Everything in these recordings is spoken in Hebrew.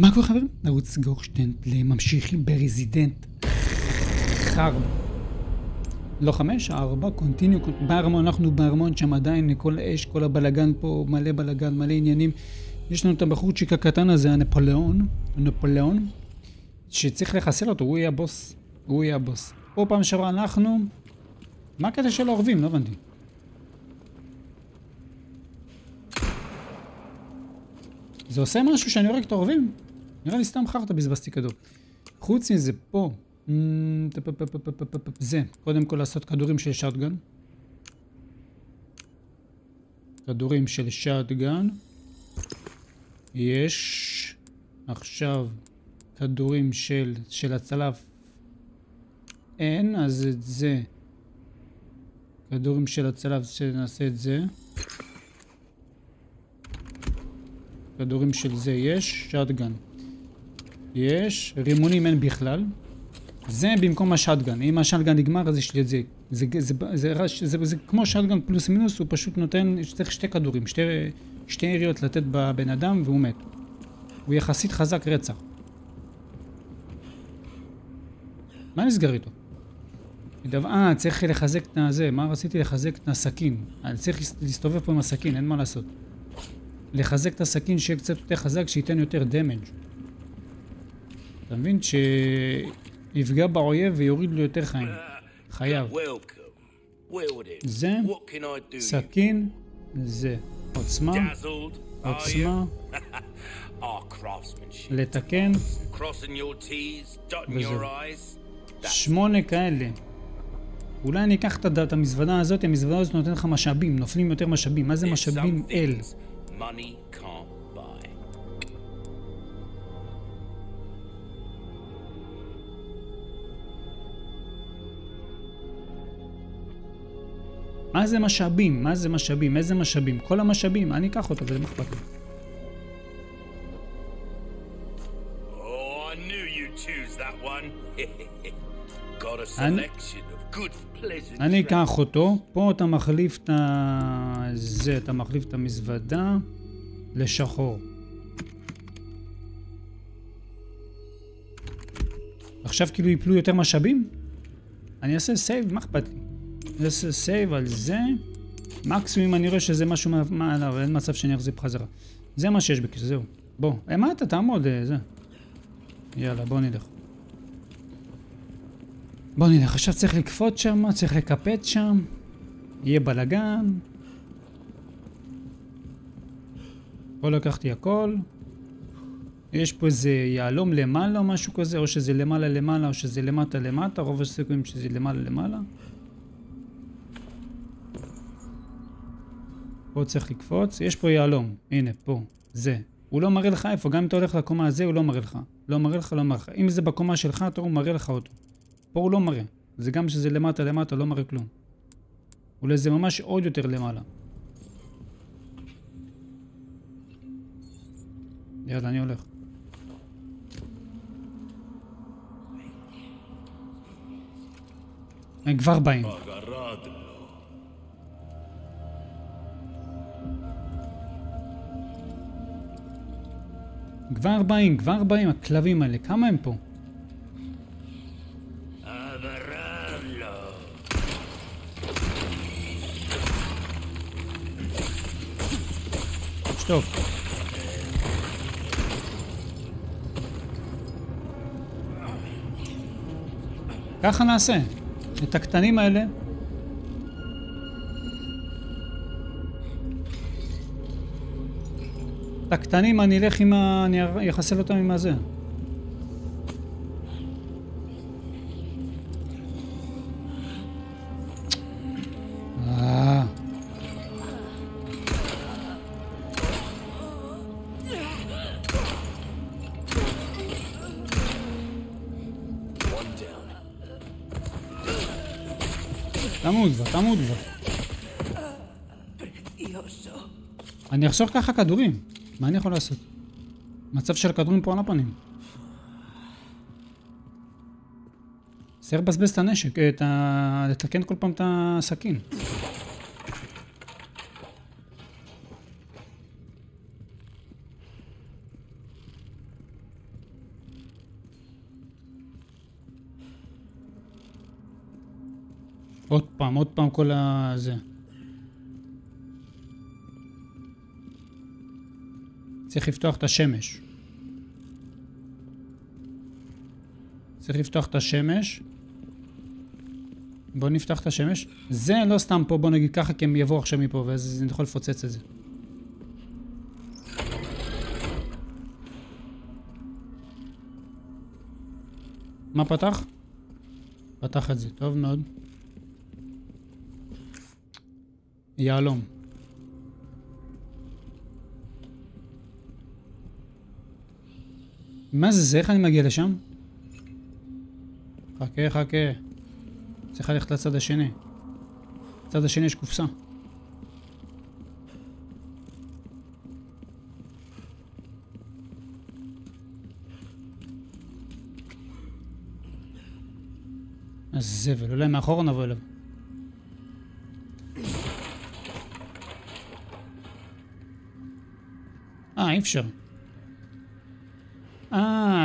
מה קורה חברים? ערוץ גורשטיין ממשיכים ברזידנט חרב. לא חמש, ארבע, קונטיניו, בארמון, אנחנו בארמון שם עדיין, כל האש, כל הבלגן פה, מלא בלגן, מלא עניינים. יש לנו את הבחורצ'יק הקטן הזה, הנפוליאון, הנפוליאון, שצריך לחסל אותו, הוא יהיה הבוס, הוא יהיה הבוס. פה פעם שעברה אנחנו, מה הקטע של העורבים? לא הבנתי. זה עושה משהו שאני הורג את העורבים? נראה לי סתם חרטא בזבזתי כדור. חוץ מזה, פה, זה, קודם כל לעשות כדורים של שטגן. כדורים של שטגן. יש עכשיו כדורים של, של הצלף אין, אז את זה. כדורים של הצלף, שנעשה את זה. כדורים של זה יש, שטגן. יש, רימונים אין בכלל. זה במקום השטגן. אם השטגן נגמר אז יש לי את זה. זה, זה, זה, זה, זה, זה כמו שטגן פלוס מינוס, הוא פשוט נותן, צריך שתי כדורים, שתי, שתי יריות לתת בבן אדם והוא מת. הוא יחסית חזק רצח. מה נסגר איתו? אה, צריך לחזק את הזה, מה רציתי לחזק את הסכין? אני צריך להסתובב פה עם הסכין, אין מה לעשות. לחזק את הסכין שיהיה קצת יותר חזק, שייתן יותר דמג'. אתה מבין? שיפגע באויב ויוריד לו יותר חיים. חייב. זה, סכין, זה. עוצמה, עוצמה, לתקן, וזהו. שמונה כאלה. אולי אני אקח את המזוודה הזאת, המזוודה הזאת נותנת לך משאבים, נופלים יותר משאבים. מה זה משאבים אל? מה זה משאבים? מה זה משאבים? איזה משאבים? כל המשאבים, אני אקח אותו, מה אכפת לי. אני אקח אותו, פה אתה מחליף את ה... זה, אתה מחליף את המזוודה לשחור. עכשיו כאילו יפלו יותר משאבים? אני אעשה סייב, מה אכפת לי? אני אעשה סייב על זה. מקסימום אני רואה שזה משהו מעליו, אין מצב שאני אחזיר בחזרה. זה מה שיש בכיס, זהו. בוא. אה, מה אתה תעמוד, אה, זה. יאללה, בוא נלך. בוא נלך, עכשיו צריך לקפוץ שם, צריך לקפץ שם, יהיה בלאגן. פה לקחתי הכל. יש פה איזה יהלום למעלה או משהו כזה, או שזה למעלה למעלה או שזה למטה למטה, רוב הסיכויים שזה למעלה למעלה. פה צריך לקפוץ, יש פה יהלום, הנה, פה, זה. הוא לא מראה לך איפה, גם אם אתה הולך לקומה הזה, הוא לא מראה לך. לא מראה לך, לא מראה לך. אם זה בקומה שלך, הוא מראה לך אותו. פה הוא לא מראה. זה גם שזה למטה למטה, לא מראה כלום. אולי זה ממש עוד יותר למעלה. יאללה, אני הולך. הם כבר באים. כבר באים, כבר באים, הכלבים האלה. כמה הם פה? טוב. ככה נעשה. את הקטנים האלה את הקטנים אני אלך עם ה... אני אחסל אותם עם הזה. אה. תמות כבר, תמות כבר. אני אחסוך ככה כדורים. מה אני יכול לעשות? מצב של כדורים פה על הפנים. צריך לבזבז את הנשק, אה, את ה... לתקן כל פעם את הסכין. עוד פעם, עוד פעם כל הזה. צריך לפתוח את השמש. צריך לפתוח את השמש. בואו נפתח את השמש. זה לא סתם פה, בואו נגיד ככה, כי הם יבואו עכשיו מפה, ואז אני יכול לפוצץ את זה. מה פתח? פתח את זה, טוב מאוד. יהלום. מה זה זה? איך אני מגיע לשם? חכה, חכה. צריך ללכת לצד השני. לצד השני יש קופסה. אז זבל, אולי מאחורה נבוא אליו. אה, אי אפשר.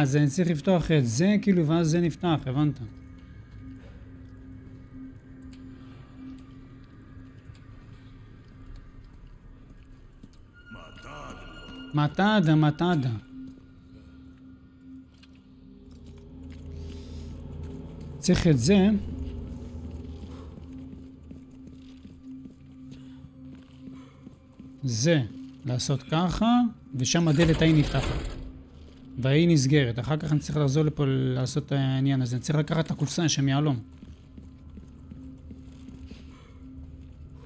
אז אני צריך לפתוח את זה כאילו, ואז זה נפתח, הבנת. מטאדה, מטאדה. צריך את זה. זה, לעשות ככה, ושם הדלת ההיא נפתחת. והיא נסגרת. אחר כך אני צריך לחזור לפה לעשות את העניין הזה. אני צריך לקחת את הקופסה שהם יהלום.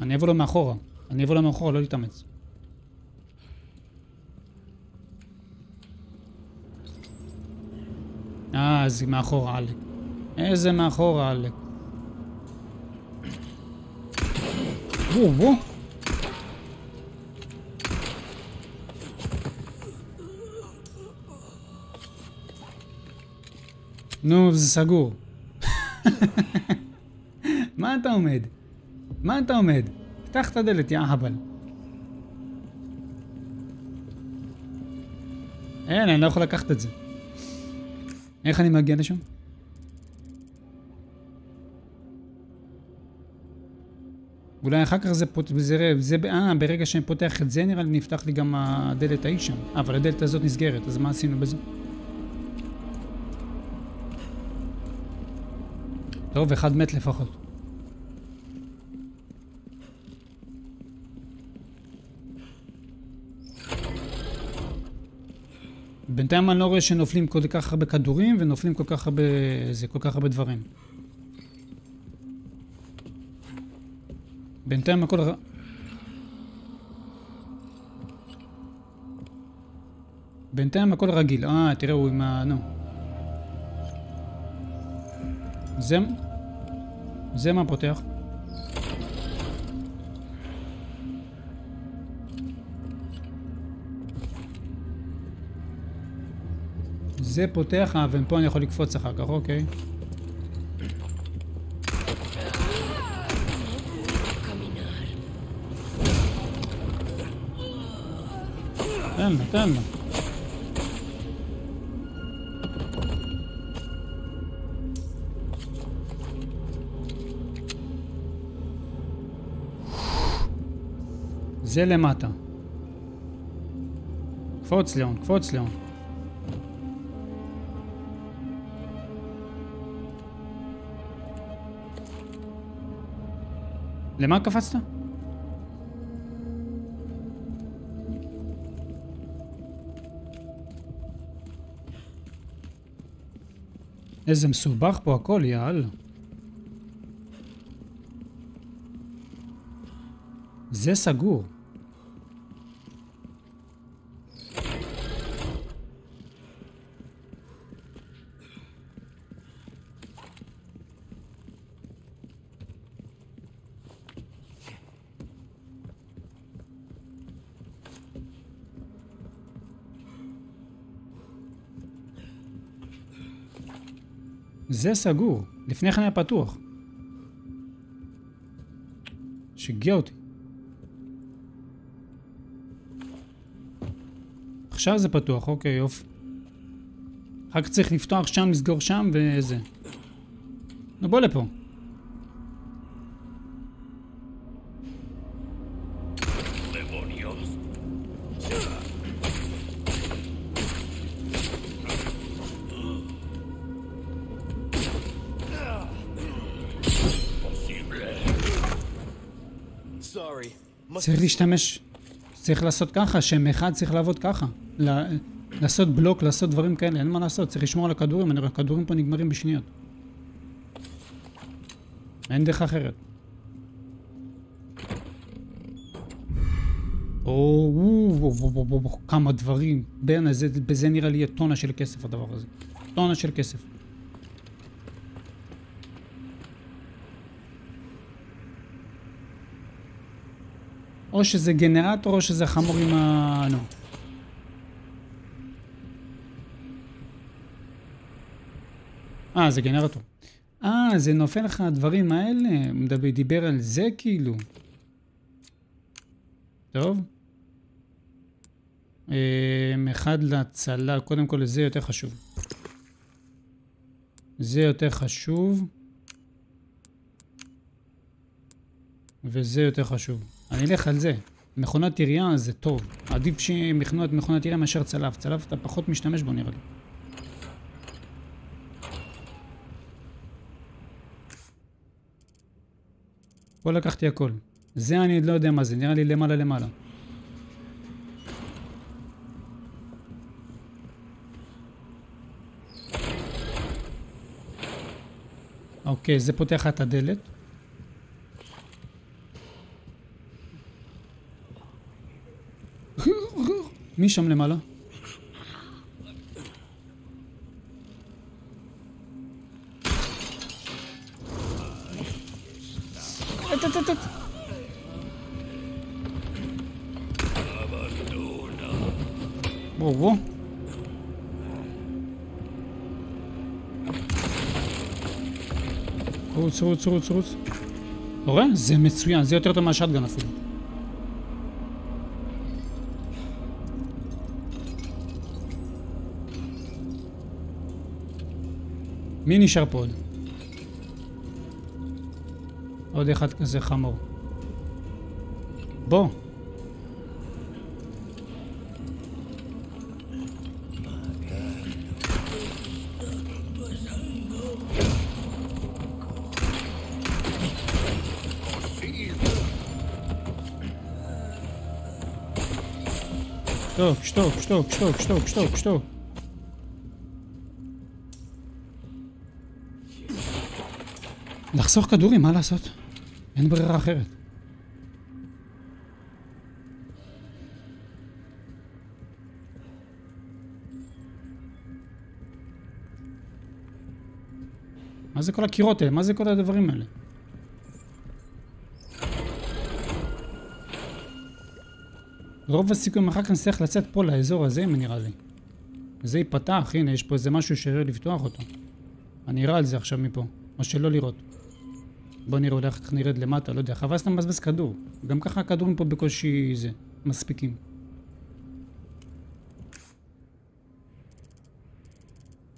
אני אבוא לו מאחורה. אני אבוא לו מאחורה, לא להתאמץ. אה, אז מאחורה, עלק. איזה מאחורה, עלק. וואו, וואו. נו, זה סגור. מה אתה עומד? מה אתה עומד? פתח את הדלת, יא אהבל. אין, אני לא יכול לקחת את זה. איך אני מגיע לשם? אולי אחר כך זה פותח, זה, זה, אה, ברגע שאני פותח את זה נראה לי נפתח לי גם הדלת ההיא שם. אבל הדלת הזאת נסגרת, אז מה עשינו בזה? טוב, אחד מת לפחות. בינתיים אני לא רואה שנופלים כל כך הרבה כדורים ונופלים כל כך הרבה... זה, כל כך הרבה דברים. בינתיים הכל... בינתיים הכל רגיל. אה, תראה, הוא עם ה... נו. זה... זה מה פותח? זה פותח, אה, ופה אני יכול לקפוץ אחר כך, אוקיי. תן לה, תן לה. זה למטה. קפוץ ליאון, קפוץ ליאון. למה קפצת? איזה מסובך פה הכל, יאללה. זה סגור. זה סגור. לפני כן היה פתוח. שיגע אותי. עכשיו זה פתוח, אוקיי, יופי. כך צריך לפתוח שם, לסגור שם וזה. נו בוא לפה. צריך להשתמש, צריך לעשות ככה, שם אחד צריך לעבוד ככה. ל- לעשות בלוק, לעשות דברים כאלה, אין מה לעשות, צריך לשמור על הכדורים, אני רואה, הכדורים פה נגמרים בשניות. אין דרך אחרת. או, כמה דברים. בן, זה- בזה נראה לי יהיה טונה של כסף הדבר הזה. טונה של כסף. או שזה גנרטור או שזה חמור עם ה... נו. אה, זה גנרטור. אה, זה נופל לך הדברים האלה. הוא דיבר על זה כאילו. טוב. אמ, אחד להצלה, קודם כל זה יותר חשוב. זה יותר חשוב. וזה יותר חשוב. אני אלך על זה. מכונת ירייה זה טוב. עדיף שהם יכנו את מכונת ירייה מאשר צלף. צלף אתה פחות משתמש בו נראה לי. פה לקחתי הכל. זה אני לא יודע מה זה, נראה לי למעלה למעלה. אוקיי, זה פותח את הדלת. מי שם למעלה? בוא. רוץ, רוץ, רוץ, רוץ. אתה רואה? זה מצוין, זה יותר טוב מהשטגן אפילו. מי נשאר פה עוד? עוד אחד כזה חמור. בוא. שתוק, שתוק, שתוק, שתוק, שתוק, שתוק, שתוק. לחסוך כדורים, מה לעשות? אין ברירה אחרת. מה זה כל הקירות האלה? מה זה כל הדברים האלה? רוב הסיכויים אחר כך נצטרך לצאת פה לאזור הזה, נראה לי. זה ייפתח, הנה, יש פה איזה משהו שאפשר לפתוח אותו. אני אראה על זה עכשיו מפה, או שלא לראות. בוא נראה, אולי אחר כך נרד למטה, לא יודע, חבל סתם לבזבז כדור. גם ככה הכדורים פה בקושי זה, מספיקים.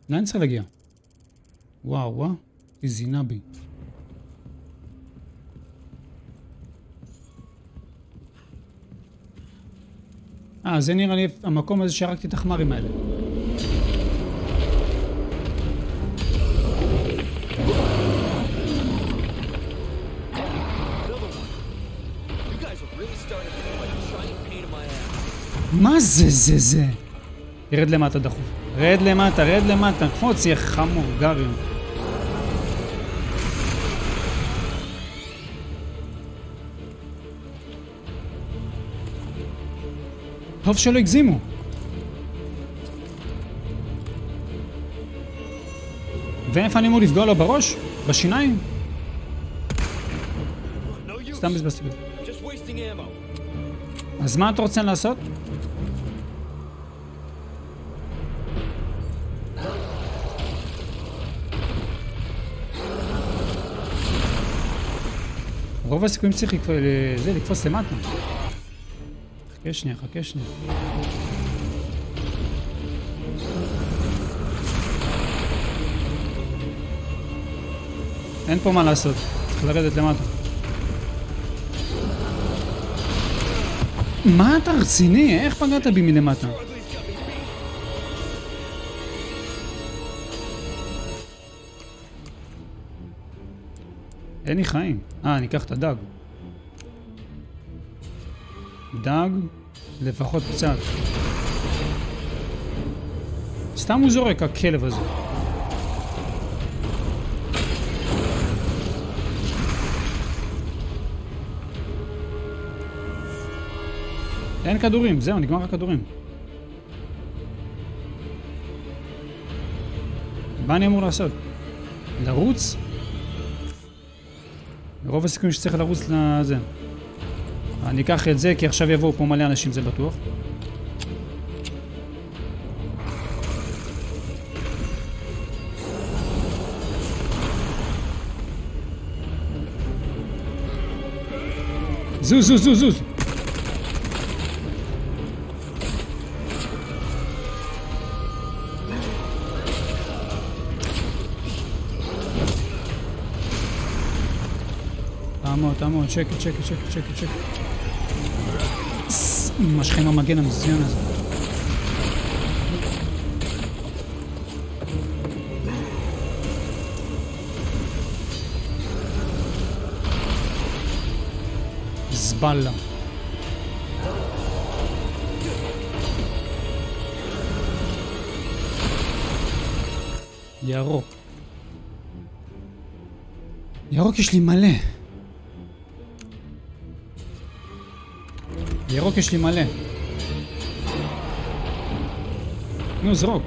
לאן צריך להגיע? וואו, וואו, היא זינה בי. אה, זה נראה לי המקום הזה שהרגתי את החמרים האלה. מה זה זה זה? תרד למטה דחוף. רד למטה, רד למטה. קפוץ, יא חמור, גרי. טוב שלא הגזימו. ואיפה אני אמור לפגוע לו בראש? בשיניים? סתם בזבזתי. אז מה אתה רוצה לעשות? רוב הסיכויים צריך לקפ... ל- זה, לקפוץ למטה. חכה שנייה, חכה שנייה. אין פה מה לעשות, צריך לרדת למטה. מה אתה רציני? איך פגעת בי מלמטה? אין לי חיים. אה, אני אקח את הדג. תדאג, לפחות קצת. סתם הוא זורק, הכלב הזה. אין כדורים, זהו, נגמר הכדורים. מה אני אמור לעשות? לרוץ? רוב הסיכויים שצריך לרוץ לזה. אני אקח את זה, כי עכשיו יבואו פה מלא אנשים, זה בטוח. זוז, זוז, זוז, זוז. תעמוד, תעמוד, שקט, שקט, שקט, שקט, שקט. עם המגן המזיין הזה. זבלה. ירוק. ירוק יש לי מלא. ירוק יש לי מלא. נו, זרוק.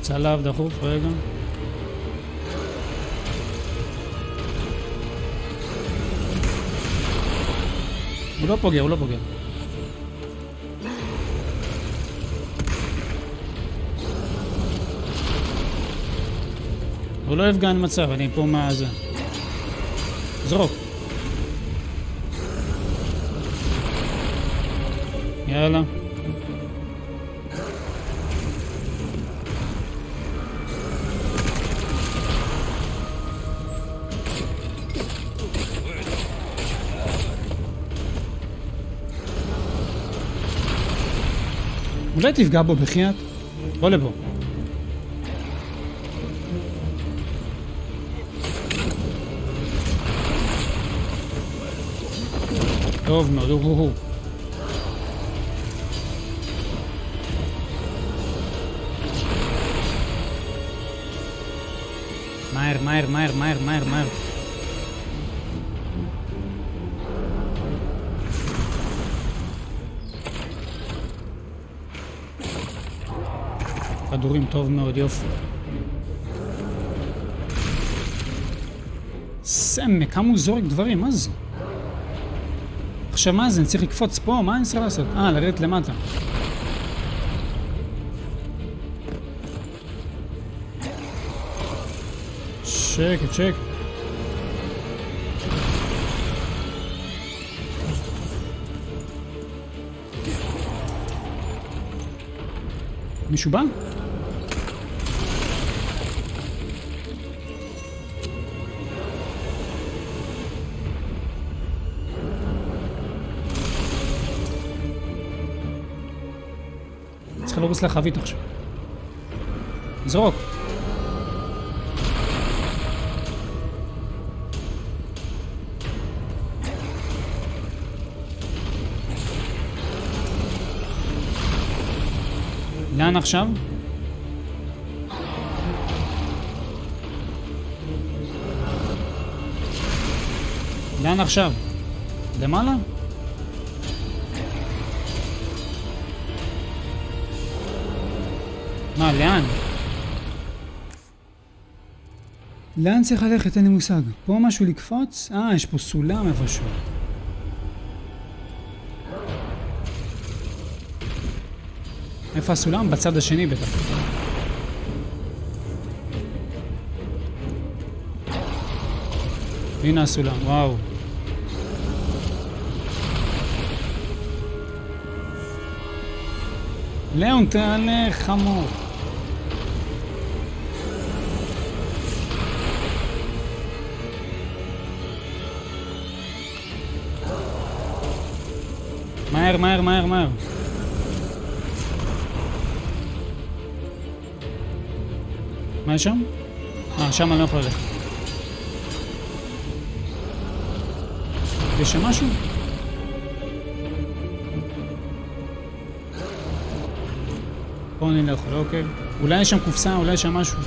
צלב דחוף, רגע. הוא לא פוגע, הוא לא פוגע. הוא לא יפגע, מצב, אני פה מה זה. זרוק. יאללה. אולי תפגע בו בחייאת? בוא לפה. טוב מאוד, הוא הוא. מהר, מהר, מהר, מהר, מהר, מהר. כדורים טוב מאוד, יופי. סמק, כמה הוא זורק דברים, מה זה? עכשיו מה זה, אני צריך לקפוץ פה? מה אני צריך לעשות? אה, לרדת למטה. שקט, שקט. מישהו בא? לרוץ לחבית עכשיו. זרוק. לאן עכשיו? לאן עכשיו? למעלה? לאן? לאן צריך ללכת? אין לי מושג. פה משהו לקפוץ? אה, יש פה סולם איפשהו. איפה הסולם? בצד השני בטח. הנה הסולם, וואו. לאון, תעלה חמור. מהר, מהר, מהר, מהר. מה יש שם? אה, שם אני לא יכול ללכת. יש שם משהו? פה אני לא יכול, אוקיי. אולי יש שם קופסה, אולי יש שם משהו.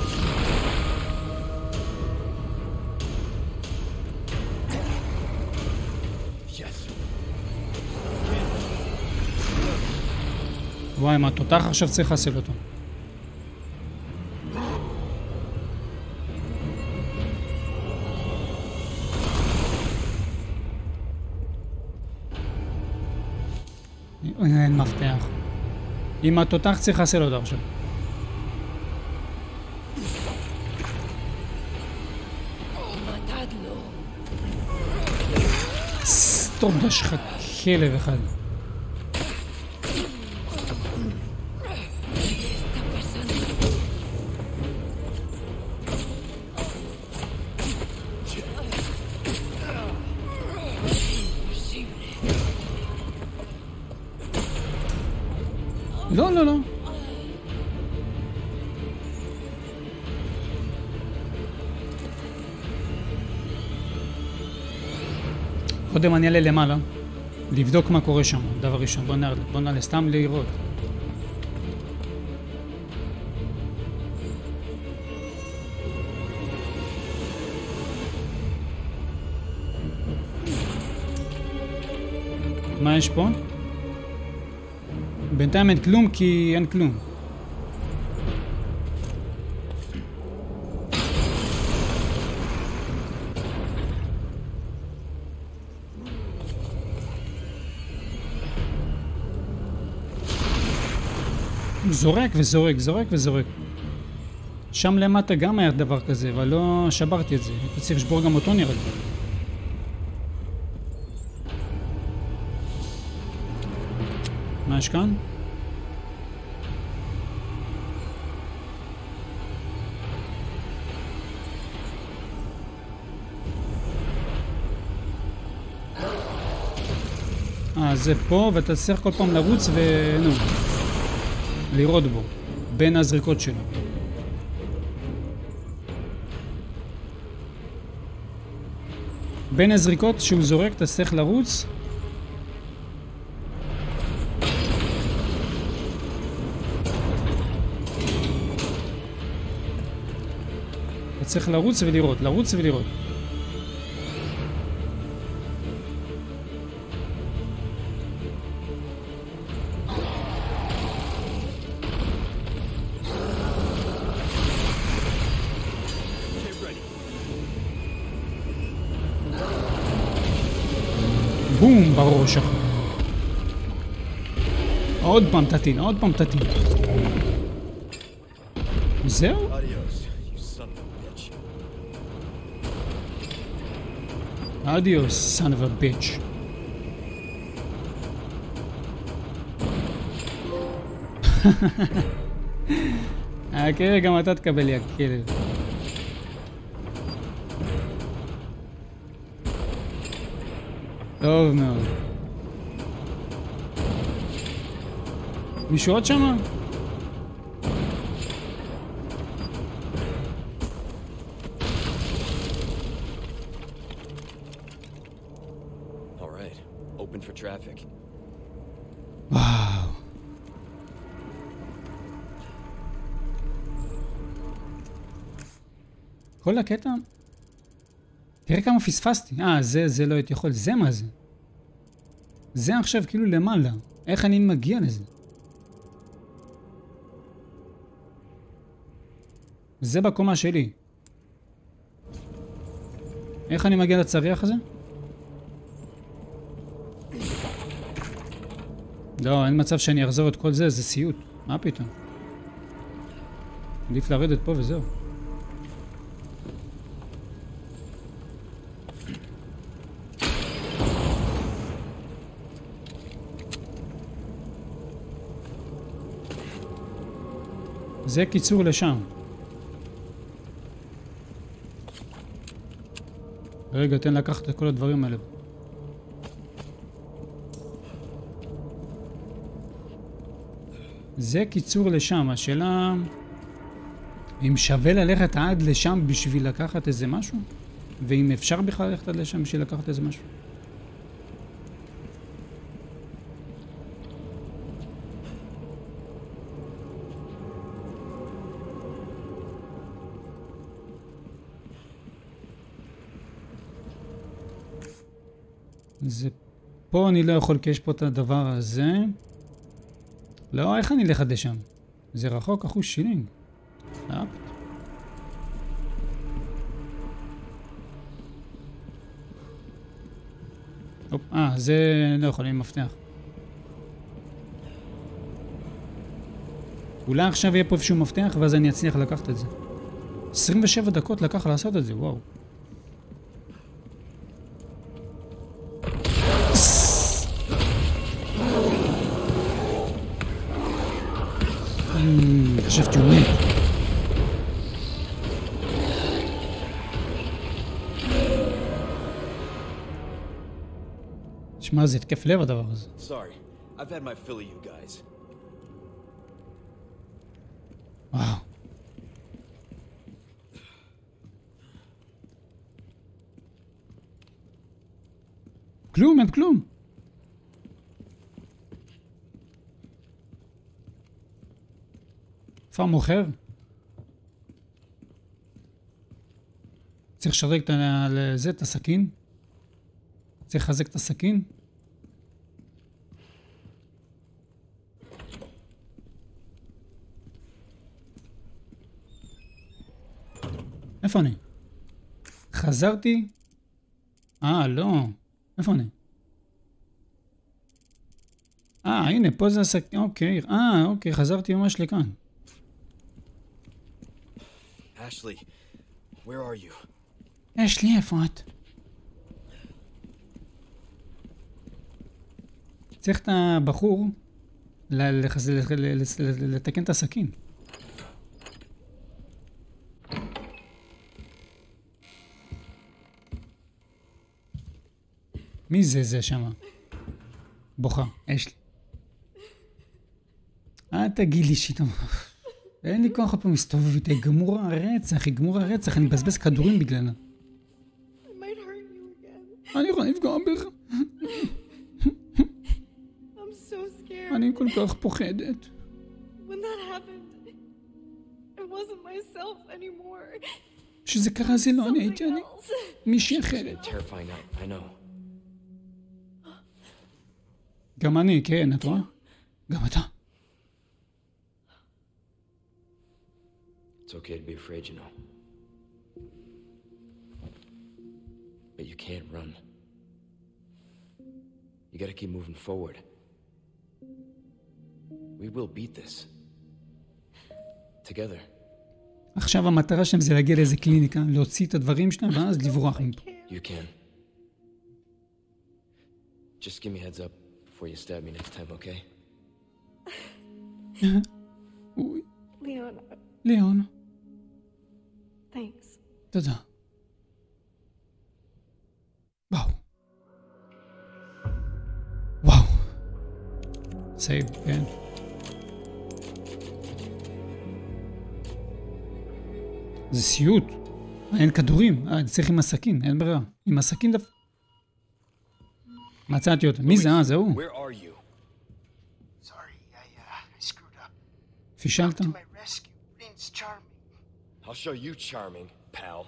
וואי, מה, תותח עכשיו צריך לחסל אותו. אין מפתח. עם התותח צריך לחסל אותו עכשיו. סתום יש לך כלב אחד. קודם אני אעלה למעלה, לבדוק מה קורה שם, דבר ראשון. בוא נעלה, בוא נעלה, סתם לראות. מה יש פה? בינתיים אין כלום כי אין כלום. זורק וזורק, זורק וזורק. שם למטה גם היה דבר כזה, אבל לא שברתי את זה. הייתי צריך לשבור גם אותו נראה לי. מה יש כאן? אה, זה פה, ואתה צריך כל פעם לרוץ ונו, לירות בו, בין הזריקות שלו. בין הזריקות שהוא זורק, אתה צריך לרוץ אתה צריך לרוץ ולראות, לרוץ ולראות. עוד פעם תטין, עוד פעם תטין. זהו? אדיוס, son of a bitch. הכלב, גם אתה תקבל יא כלב. טוב מאוד. מישהו עוד שמה? וואו. כל הקטע... תראה כמה פספסתי. אה, זה, זה לא הייתי יכול. זה מה זה? זה עכשיו כאילו למעלה. איך אני מגיע לזה? זה בקומה שלי. איך אני מגיע לצריח הזה? לא, אין מצב שאני אחזור את כל זה, זה סיוט. מה פתאום? עדיף לרדת פה וזהו. זה קיצור לשם. רגע, תן לקחת את כל הדברים האלה. זה קיצור לשם, השאלה... אם שווה ללכת עד לשם בשביל לקחת איזה משהו? ואם אפשר בכלל ללכת עד לשם בשביל לקחת איזה משהו? זה... פה אני לא יכול כי יש פה את הדבר הזה. לא, איך אני אלך עד לשם? זה רחוק אחוז שילינג. הופ, אה, זה לא יכול, עם מפתח. אולי עכשיו יהיה פה איזשהו מפתח ואז אני אצליח לקחת את זה. 27 דקות לקח לעשות את זה, וואו. שמע, זה התקף לב הדבר הזה. וואו. כלום, אין כלום. איפה המוכר? צריך לשדרג את הסכין? צריך לחזק את הסכין? איפה אני? חזרתי? אה, לא. איפה אני? אה, הנה, פה זה הסכין, אוקיי. אה, אוקיי, חזרתי ממש לכאן. Ashley, where are you? יש לי, איפה את? צריך את הבחור לתקן את הסכין. מי זה זה שמה? בוכה, יש לי. אל תגיד לי שאתה... אין לי כוח עוד פעם להסתובב איתה, היא גמורה רצח, היא גמורה רצח, אני מבזבז כדורים בגללה. אני יכולה לפגוע בך. אני כל כך פוחדת. כשזה קרה זה לא אני, הייתי אני. מישהי אחרת. גם אני, כן, את רואה? גם אתה. It's okay to be afraid, you know. But you can't run. You gotta keep moving forward. We will beat this. Together. עכשיו המטרה שלהם זה להגיע לאיזה קליניקה, להוציא את הדברים שלהם ואז לברוח מפה. You can. Just give me heads up before you stab me next time, okay? אוי, Leona, ליאון, thanks. תודה. וואו. וואו. סייב, כן. זה סיוט. אין כדורים, אה, צריך עם הסכין, אין ברירה. עם הסכין דף... מצאתי אותה. מי זה? אה, זה הוא. Uh. פישלת? I'll show you charming, pal.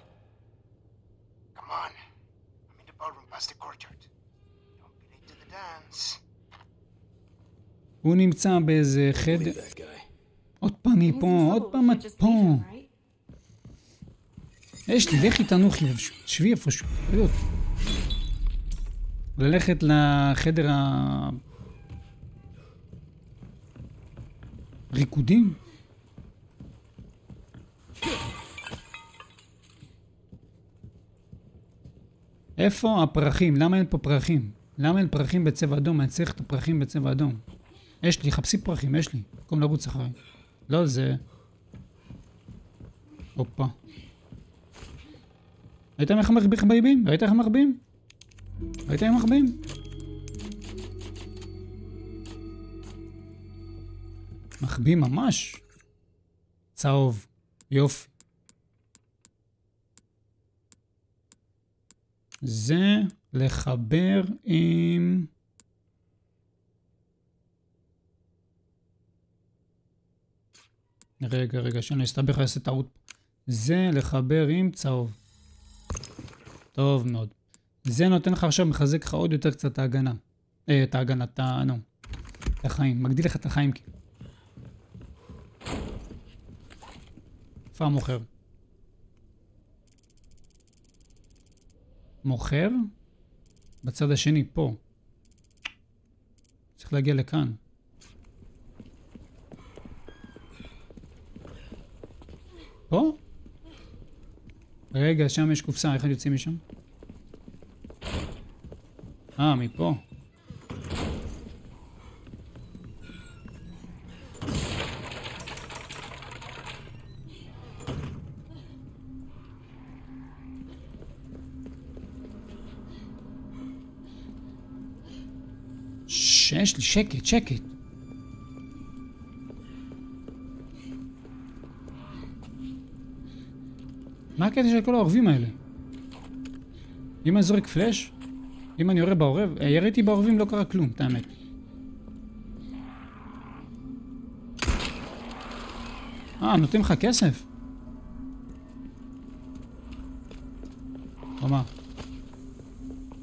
Come on. I'm in the ballroom past the courtyard. Don't be late to the dance. הוא נמצא באיזה חדר... עוד פעם היא פה, עוד פעם את פה. יש לי, לכי תנוחי איפשהו, שבי איפשהו. ללכת לחדר ה... ריקודים? איפה הפרחים? למה אין פה פרחים? למה אין פרחים בצבע אדום? אני צריך את הפרחים בצבע אדום. יש לי, חפשי פרחים, יש לי. במקום לרוץ אחריי. לא זה. הופה. ראית איך מחביאים? ראית איך מחביאים? ראית איך מחביאים? מחביא ממש. צהוב. יופי. זה לחבר עם... רגע, רגע, שאני אסתבך, אעשה טעות. זה לחבר עם צהוב. טוב מאוד. זה נותן לך עכשיו, מחזק לך עוד יותר קצת את ההגנה. אה, את ההגנה, את ה... נו. את החיים. מגדיל לך את החיים. כאילו. איפה המוכר? מוכר? בצד השני, פה. צריך להגיע לכאן. פה? רגע, שם יש קופסה, איך יוצאים משם? אה, מפה. שיש לי שקט, שקט. מה הקטע של כל העורבים האלה? אם אני זורק פלאש? אם אני יורה בעורב? אה, יריתי בעורבים, לא קרה כלום, את האמת. אה, נותנים לך כסף? או מה?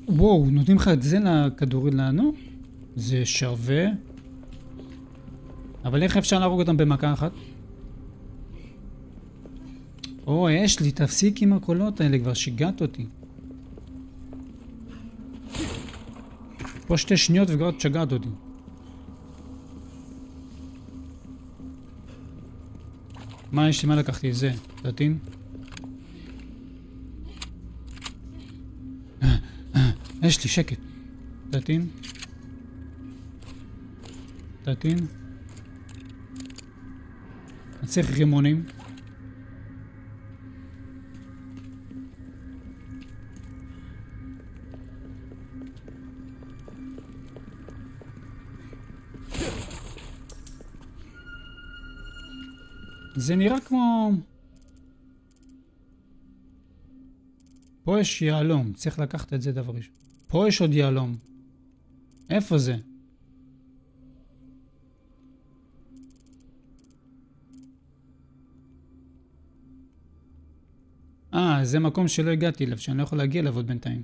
וואו, נותנים לך את זה לכדור לנו? זה שווה. אבל איך אפשר להרוג אותם במכה אחת? או, יש לי, תפסיק עם הקולות האלה, כבר שיגעת אותי. פה שתי שניות וכבר תשגעת אותי. מה יש לי? מה לקחתי? את זה. תטין? יש לי שקט. תטין? תטין? אני צריך רימונים. זה נראה כמו... פה יש יהלום, צריך לקחת את זה דבר ראשון. פה יש עוד יהלום. איפה זה? אה, זה מקום שלא הגעתי אליו, שאני לא יכול להגיע אליו עוד בינתיים.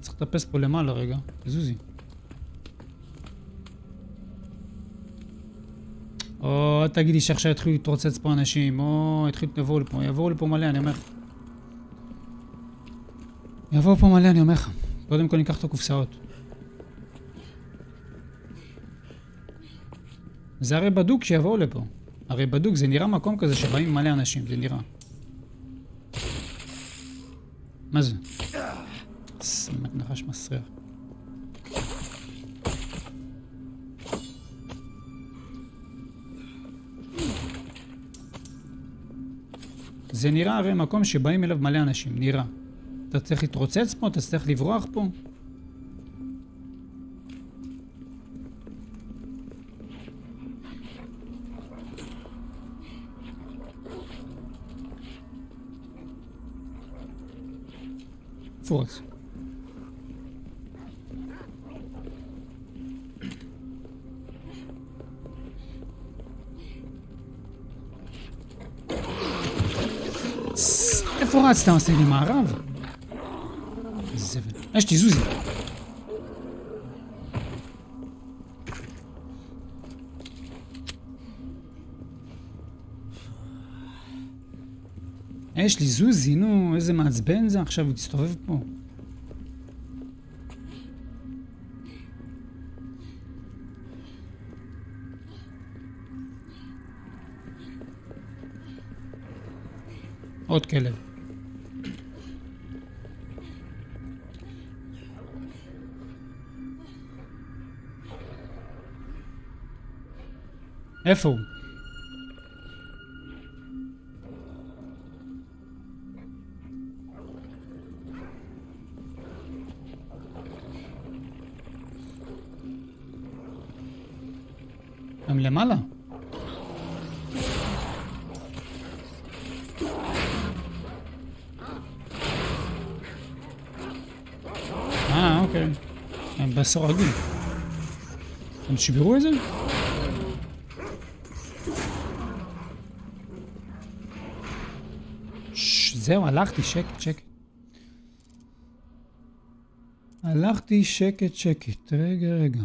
צריך לטפס פה למעלה רגע. זוזי. או אל תגידי שעכשיו יתחילו להתרוצץ פה אנשים, או יתחילו, יבואו לפה, יבואו לפה מלא, אני אומר לך. יבואו פה מלא, אני אומר לך. קודם כל ניקח את הקופסאות. זה הרי בדוק שיבואו לפה. הרי בדוק זה נראה מקום כזה שבאים מלא אנשים, זה נראה. מה זה? נחש מסריח. זה נראה הרי מקום שבאים אליו מלא אנשים, נראה. אתה צריך להתרוצץ פה? אתה צריך לברוח פה? פורס. איפה רצת? עושה לי מערב? זבל. יש לי זוזי. יש לי זוזי, נו, איזה מעצבן זה עכשיו, הוא תסתובב פה. עוד כלב. איפה הוא? הם למעלה. אה, אוקיי. הם בסורגים. הם שיברו את זה? זהו, הלכתי, שקט, שקט. הלכתי שקט, שקט. רגע, רגע.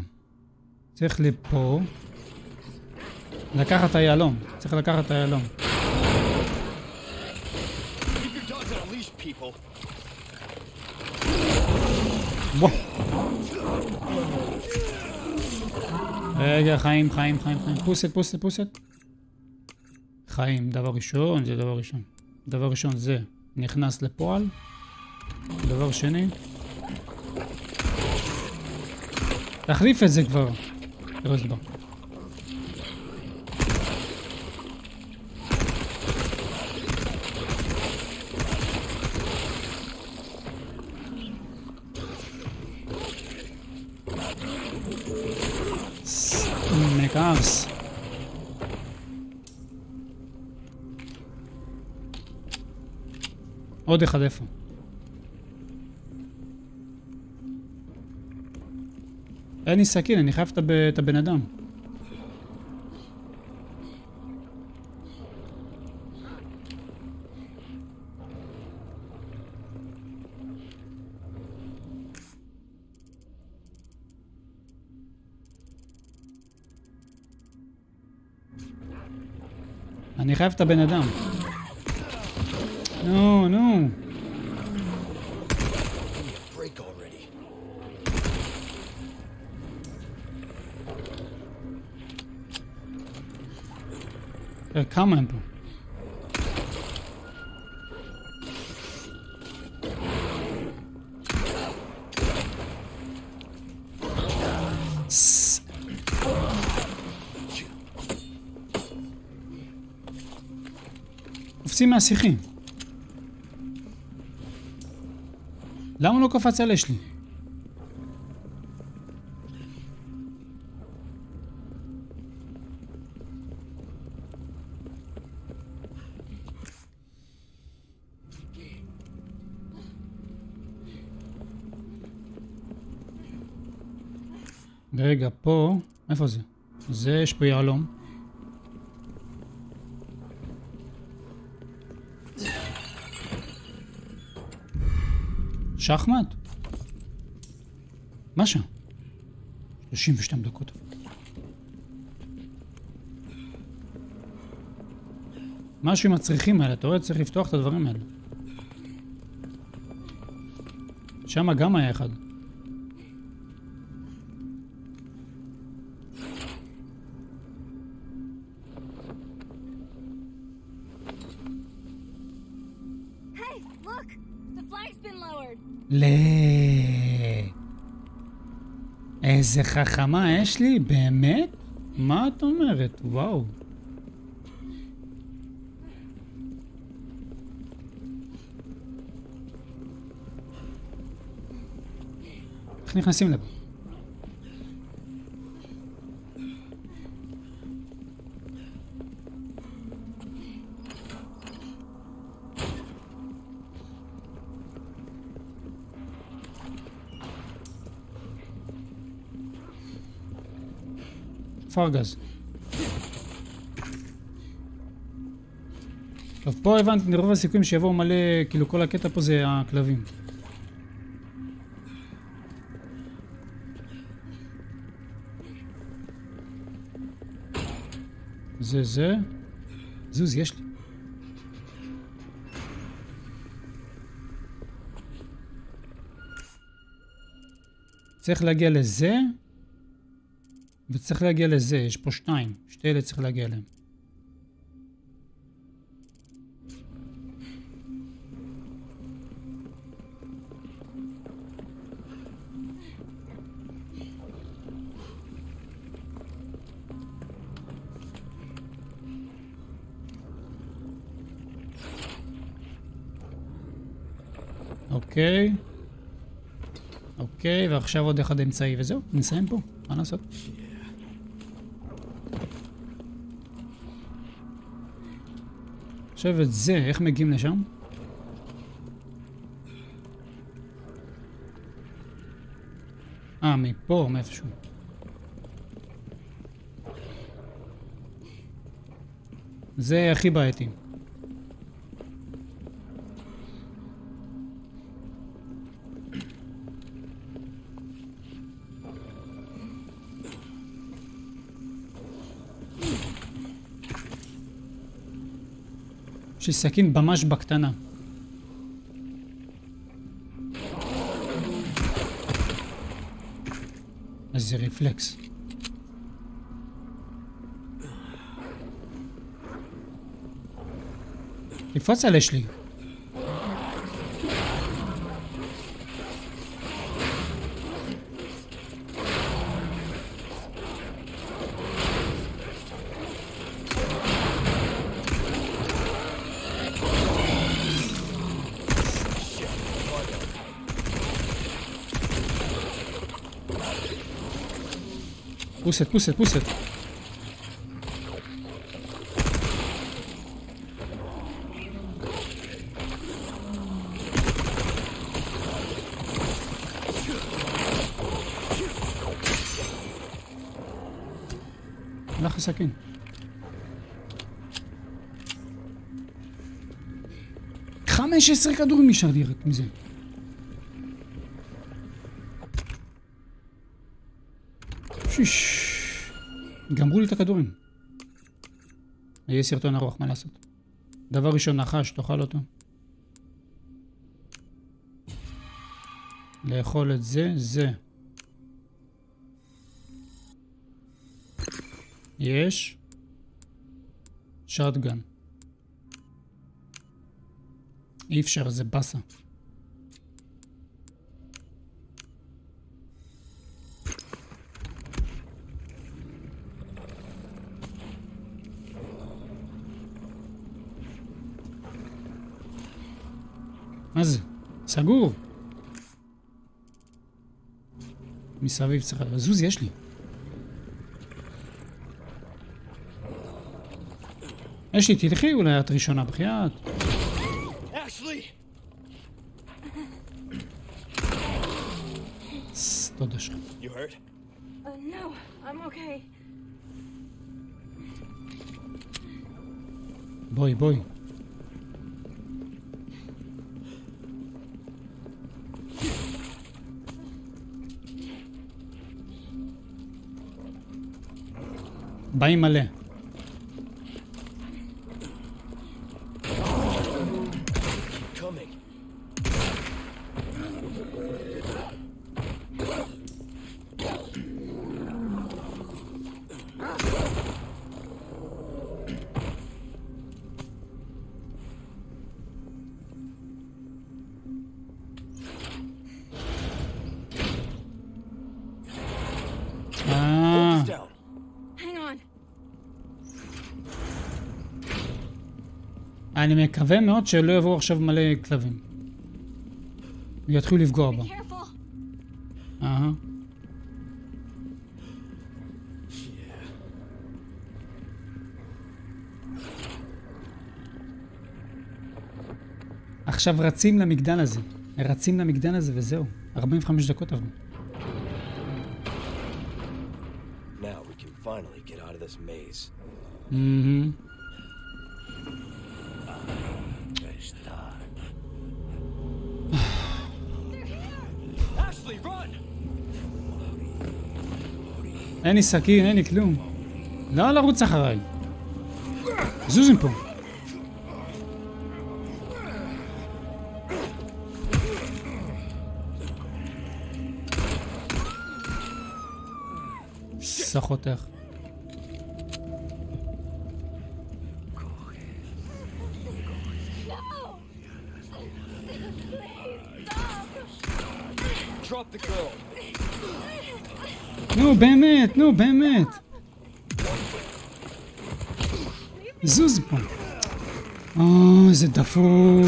צריך לפה. לקחת את היהלום. צריך לקחת את היהלום. רגע, חיים, חיים, חיים, חיים. פוסט, פוסט, פוסט. חיים, דבר ראשון, זה דבר ראשון. דבר ראשון זה נכנס לפועל. דבר שני, תחליף את זה כבר. תראה זה עוד אחד איפה? אין לי סכין, אני חייב את הב- את הבן אדם. אני חייב את הבן אדם. נו, נו. Break already. אה, כמה הם פה? למה לא קפץ על אש לי? רגע, פה... איפה זה? זה, יש פה יהלום. שחמט? מה שם? 32 דקות. משהו עם הצריכים האלה, אתה רואה? צריך לפתוח את הדברים האלה. שם גם היה אחד. ל... איזה חכמה יש לי, באמת? מה את אומרת? וואו. איך נכנסים לפה? פרגז. טוב, פה הבנתי, רוב הסיכויים שיבואו מלא, כאילו כל הקטע פה זה הכלבים. זה זה. זוז, יש לי. צריך להגיע לזה, וצריך להגיע לזה, יש פה שניים, שתי אלה צריך להגיע אליהם. אוקיי. אוקיי, ועכשיו עוד אחד אמצעי, וזהו, נסיים פה, מה לעשות? עכשיו את זה, איך מגיעים לשם? אה, מפה, מאיפשהו. זה הכי בעייתי. יש לי סכין ממש בקטנה. אז זה רפלקס. תקפוץ על אשלי. פוסט, פוסט, פוסט. הלך לסכין. חמש עשרה כדורים נשארתי רק מזה. שיש. גמרו לי את הכדורים. יהיה סרטון ארוך, מה לעשות? דבר ראשון, נחש, תאכל אותו. לאכול את זה, זה. יש. שטגן. אי אפשר, זה באסה. מה זה? סגור. מסביב צריך... לזוז יש לי. יש לי, תלכי אולי את ראשונה בחייאת. דודה שלך. You hurt? Uh, no, I'm okay. בואי, בואי. באים מלא. אני מקווה מאוד שלא יבואו עכשיו מלא כלבים. ויתחילו לפגוע בה. אהה. עכשיו רצים למגדל הזה. רצים למגדל הזה וזהו. 45 דקות עברו. Now אין לי סכין, אין לי כלום. לא לרוץ אחריי. זוז מפה. סחותך. Drop the girl. נו, באמת, נו, באמת. זוז פה. או, איזה דפוק.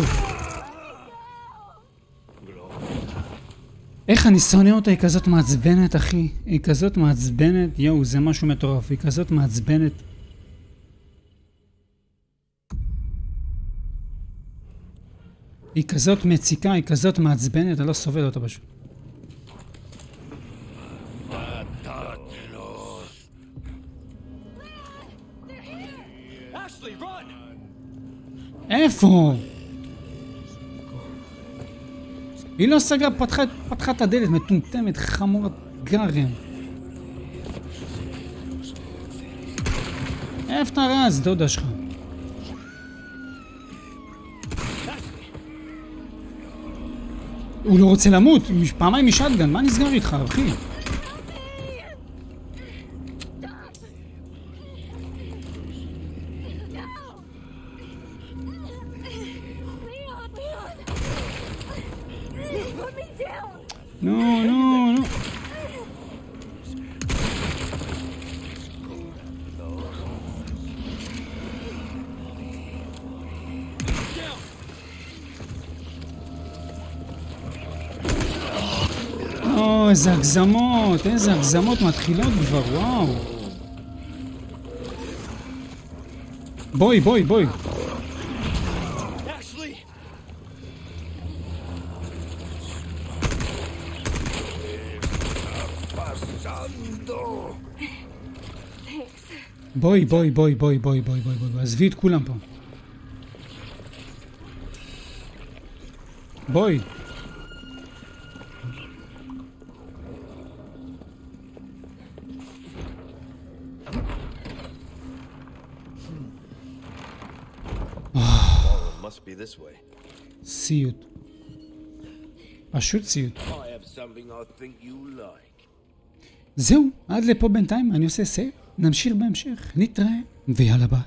איך אני שונא אותה, היא כזאת מעצבנת, אחי. היא כזאת מעצבנת, יואו, זה משהו מטורף. היא כזאת מעצבנת. היא כזאת מציקה, היא כזאת מעצבנת, אני לא סובל אותה פשוט. איפה? היא לא סגרה, פתחה, פתחה את הדלת, מטומטמת, חמורת גרם. איפה אתה רץ, דודה שלך? הוא לא רוצה למות, פעמיים משטגן, מה נסגר איתך, אחי? איזה הגזמות, איזה הגזמות מתחילות כבר, וואו. בואי, בואי, בואי. בואי, בואי, בואי, בואי, בואי, בואי, בואי, בואי, עזבי את כולם פה. בואי. You like. זהו, עד לפה בינתיים, אני עושה סייב, נמשיך בהמשך, נתראה, ויאללה ביי.